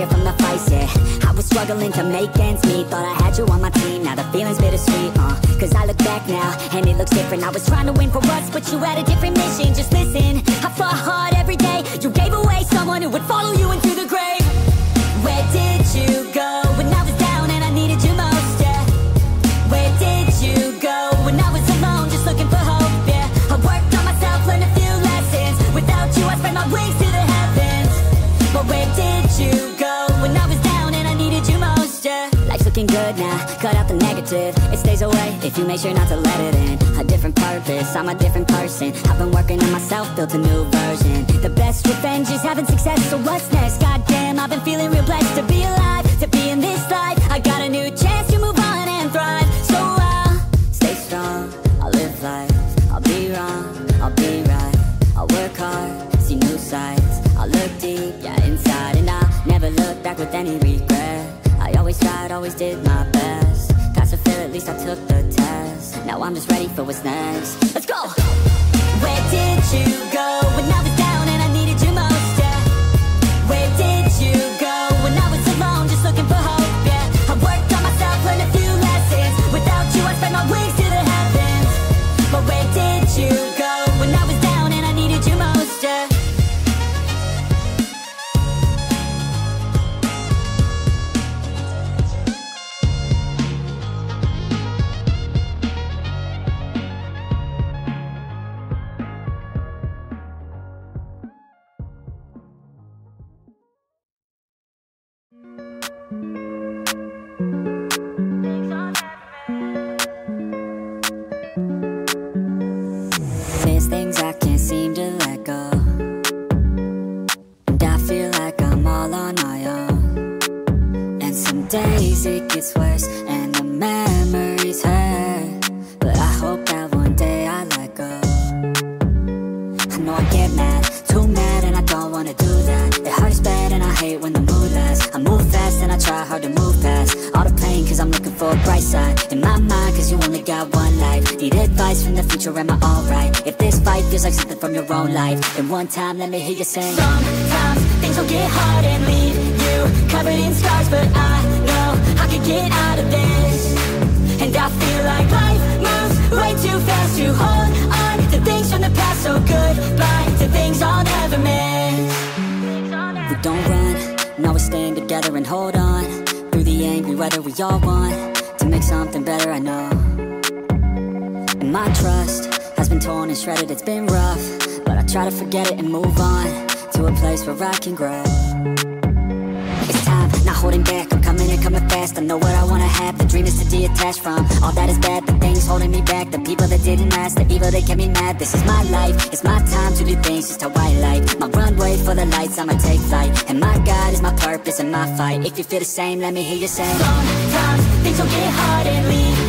tired from the fights, yeah. I was struggling to make ends meet Thought I had you on my team, now the feeling's bittersweet, uh. Cause I look back now, and it looks different. I was trying to win for us, but you had a different mission. Just listen, I fought hard looking good now, cut out the negative. It stays away if you make sure not to let it in. A different purpose, I'm a different person. I've been working on myself, built a new version. The best revenge is having success, so what's next? Goddamn, I've been feeling real blessed to be alive To be in this life, I got a new chance to move on and thrive. So I'll stay strong, I'll live life. I'll be wrong, I'll be right. I'll work hard, see new sights. I'll look deep, yeah, inside. And I'll never look back with any regret always tried, always did my best. Pass or fail, at least I took the test. Now I'm just ready for what's next. Let's go! Where did you go when it gets worse And the memories hurt. But I hope that one day I let go. I know I get mad, too mad And I don't wanna do that. It hurts bad and I hate when the mood lasts. I move fast and I try hard to move past All the pain cause I'm looking for a bright side. In my mind cause you only got one life. Need advice from the future, am I alright? If this fight feels like something from your own life Then one time let me hear you sing. Sometimes things will get hard and leave you Covered in scars but I I get out of this And I feel like life moves way too fast to hold on To things from the past. So goodbye To things I'll never miss. We don't run, now we stand together and hold on Through the angry weather we all want To make something better I know. And my trust has been torn and shredded, it's been rough But I try to forget it and move on To a place where I can grow not holding back, I'm coming and coming fast. I know what I wanna have, the dream is to detach from. All that is bad, the things holding me back. The people that didn't last, the evil that kept me mad. This is my life, it's my time to do things just how I like. My runway for the lights, I'ma take flight. And my God is my purpose and my fight. If you feel the same, let me hear you say Sometimes things will get hard and leave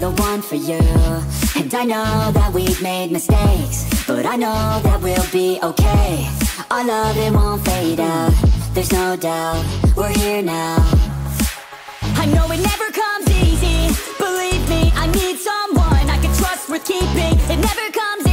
the one for you. And I know that we've made mistakes But I know that we'll be okay. Our love, it won't fade out. There's no doubt, we're here now. I know it never comes easy. Believe me, I need someone I can trust worth keeping. It never comes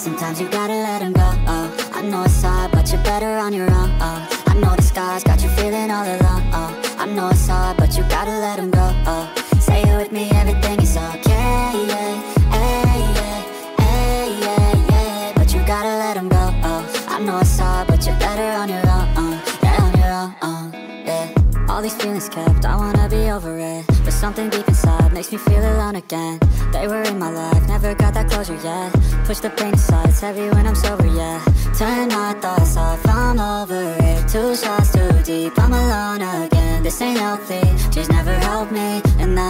Sometimes you gotta let them go oh. I know it's hard, but you're better on your own oh. I know the scars got you feeling all alone oh. I know it's hard, but you gotta let them go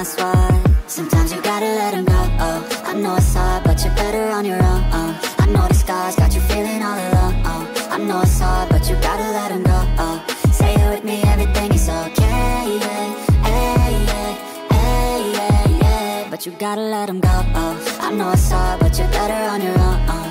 that's why. Sometimes you gotta let him go, oh. I know it's hard, but you're better on your own, oh. I know the scars got you feeling all alone, oh. I know it's hard, but you gotta let him go, oh. Say it with me, everything is okay, yeah But you gotta let him go, oh. I know it's hard, but you're better on your own, oh.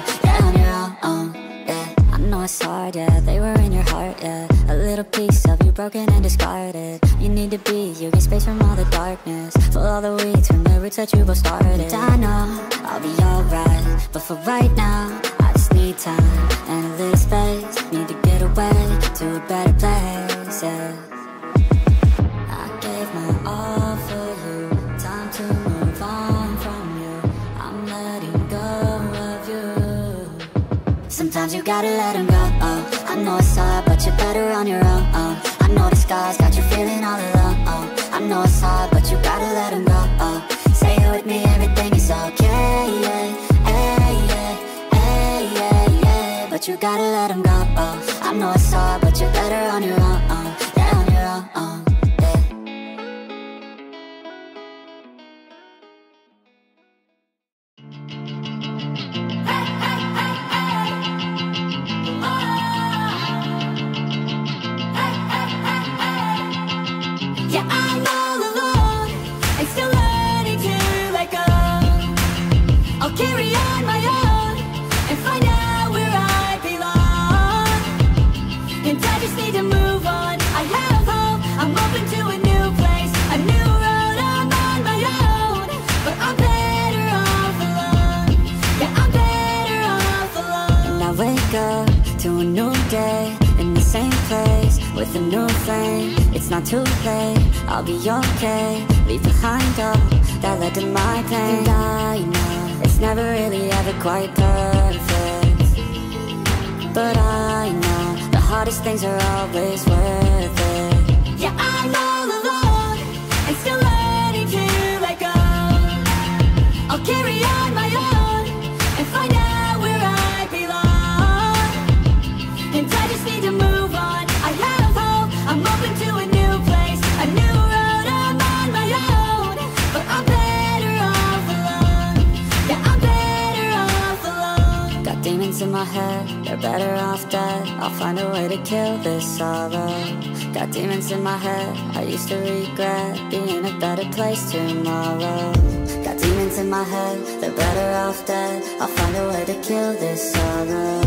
Hard, yeah They were in your heart, yeah. A little piece of you broken and discarded. You need to be, you get space from all the darkness. Pull all the weeds from the roots that you both started. And I know I'll be alright But for right now I just need time. And a little space Need to get away to a better place, yeah. I gave my all for you. Time to move on from you. I'm letting go of you. Sometimes you gotta let him gotta let him go, new flame. It's not too late. I'll be okay. Leave behind all that led to my pain. And I know it's never really ever quite perfect. But I know the hardest things are always worth it. Yeah, I'm all alone and still learning to let go. I'll carry on my own off dead. I'll find a way to kill this sorrow. Got demons in my head, I used to regret being a better place tomorrow. Got demons in my head, they're better off dead. I'll find a way to kill this sorrow.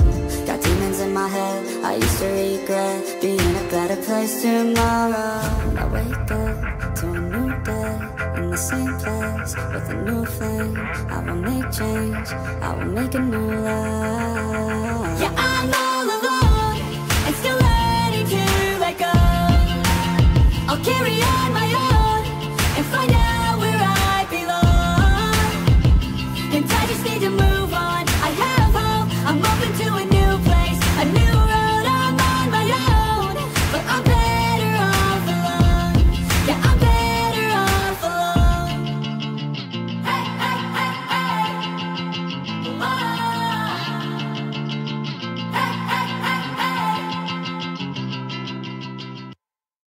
Got demons in my head, I used to regret being a better place tomorrow. I wake up to a new day in the same place with a new flame. I will make change, I will make a new life. Yeah, I'm all carry on my